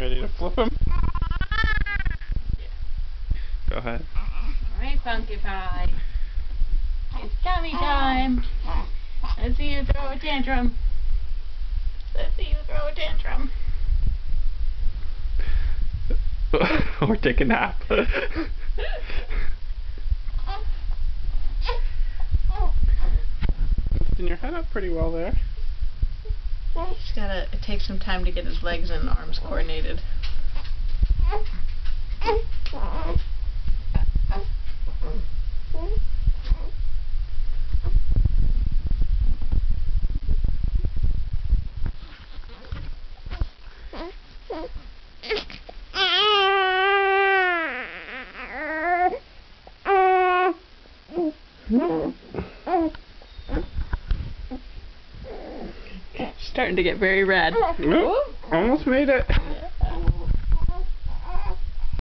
Ready to flip him? Go ahead. Alright, Funky Pie. It's tummy time. Let's see you throw a tantrum. Let's see you throw a tantrum. or take a nap. Lifting your head up pretty well there. He's gotta it takes some time to get his legs and arms coordinated. Starting to get very red. Nope, almost made it.